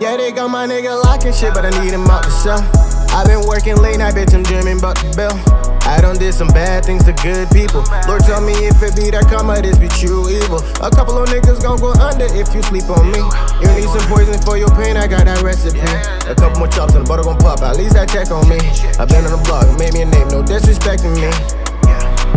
Yeah, they got my nigga locking shit, but I need him out the cell. i been working late night, bitch, I'm dreaming about the bill. I done did some bad things to good people. Lord, tell me if it be that karma, this be true evil. A couple of niggas gon' go under if you sleep on me. You need some poison for your pain, I got that recipe. A couple more chops and the butter gon' pop, at least that check on me. i been on the block, made me a name, no disrespecting me.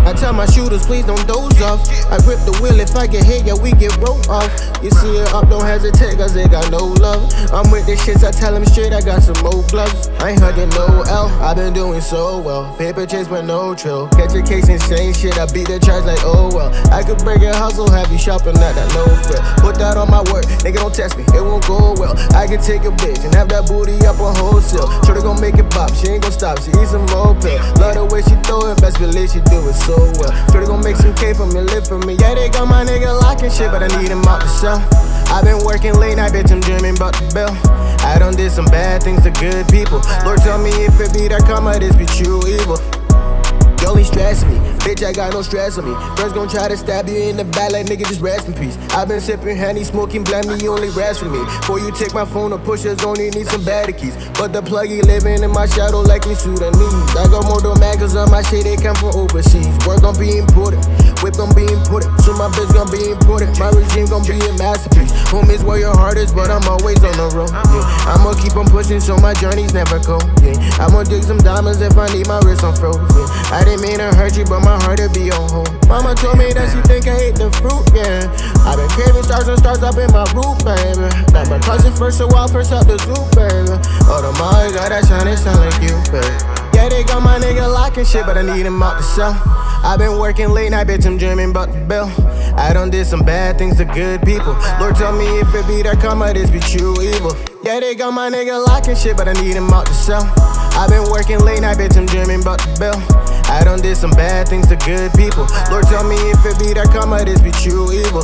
I tell my shooters, please don't doze off. I grip the wheel if I get hit, yeah, we get rolled off. You see it up, don't hesitate, cause they got no love. I'm with the shits, I tell them straight, I got some more gloves. I ain't hugging no L, I been doing so well. Paper chase with no trill. Catch a case and shit, I beat the charge like oh well. I could break a hustle, have you shopping at that no frill. Put that on my work, nigga don't test me, it won't go well. I can take a bitch and have that booty up on wholesale. Sure gon' make it pop, she ain't gon' stop, she eat some more pill. Love the way she throw it, best believe she do it so so well. Gon' make some K for me, live for me. Yeah, they got my nigga locking shit, but I need him out the cell. i been working late night, bitch, I'm dreaming about the bill. I done did some bad things to good people. Lord, tell me if it be that karma, this be true evil. Stressing me, bitch, I got no stress on me. Friends gon' try to stab you in the back like nigga, just rest in peace. i been sipping honey, smoking blending, you only rest for me. Before you take my phone, the pushers only need some battery keys. But the pluggy living in my shadow like we Sudanese. I got more cause of my shit, they come from overseas. Work gon' be important, whip gon' be important. So my bitch gon' be important, my regime gon' be a masterpiece. Home is where your heart is, but I'm always on the road. Yeah. I'ma keep on pushing so my journey's never cold. Yeah. I'ma dig some diamonds if I need my wrist on froze. Yeah. I didn't mean to hurt you, but my heart will be on hold. Mama told me that she think I hate the fruit, yeah. i been craving stars and stars up in my roof, baby. Like my cousin first, so I first up the zoo, baby. Oh, the mother got that shining, sound like you, baby. Yeah, they got my nigga locking shit, but I need him out the cell. I been working late night, bitch, I'm dreaming about the bill. I done did some bad things to good people. Lord, tell me if it be that karma, this be true evil. Yeah, they got my nigga locking shit, but I need him out the cell. I've been working late night, bitch, I'm dreaming about the bill. I done did some bad things to good people. Lord, tell me if it be that karma, this be true evil.